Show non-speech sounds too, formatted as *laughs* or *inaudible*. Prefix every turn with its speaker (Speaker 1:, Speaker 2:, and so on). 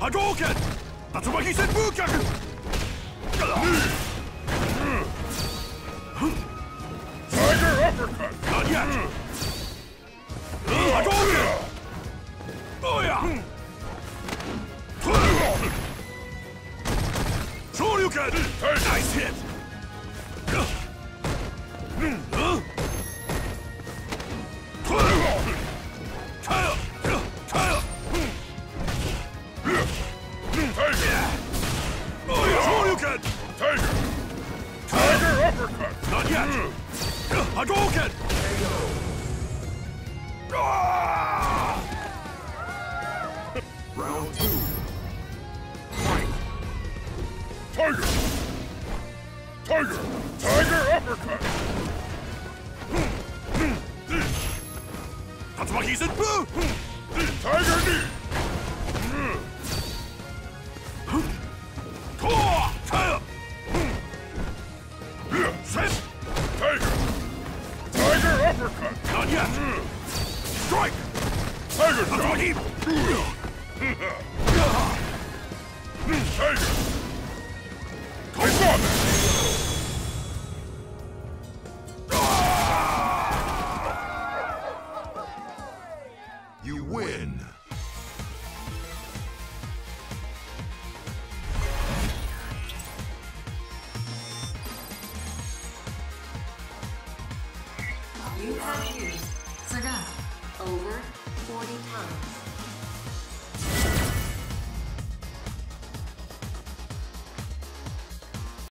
Speaker 1: Hadouken! Tatsumaki Senpu Kyaku!
Speaker 2: Tiger uppercut!
Speaker 1: Not yet! Hadouken! Oh yeah! Shoryuken! Nice hit! Shoryuken! Hadouken!
Speaker 3: Round two.
Speaker 2: Tiger! Tiger! Tiger uppercut!
Speaker 1: Tatsumaki Senpu!
Speaker 2: Tiger knee! Uppercut!
Speaker 1: Not yet! Strike!
Speaker 2: Tiger shot! *laughs* Tiger!
Speaker 4: You have used Sagat over 40 times.